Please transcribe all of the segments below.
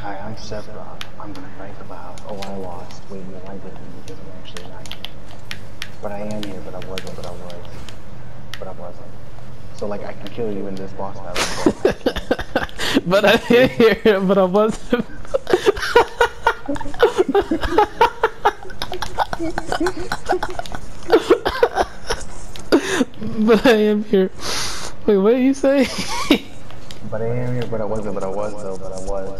Hi, I'm Seth Rock. I'm gonna think about, oh, I lost. Wait, no, I didn't because I'm actually not here. But I am here, but I wasn't, but I was. But I wasn't. So, like, I can kill you in this boss battle. but I am here, but I wasn't. but I am here. Wait, what did you say? but I am here, but I wasn't, but I was, though, but I was.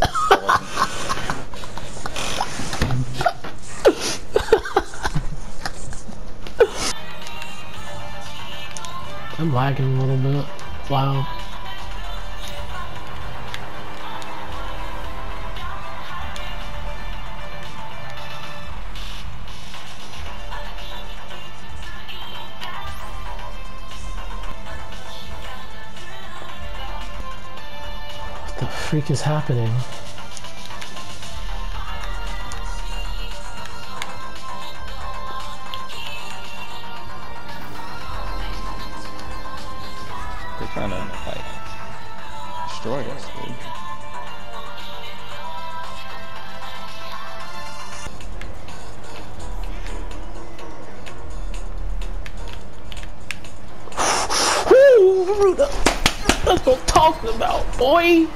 I'm lagging a little bit. Wow. What the freak is happening? They're trying to, like, destroy us, dude. That's what I'm talking about, boy!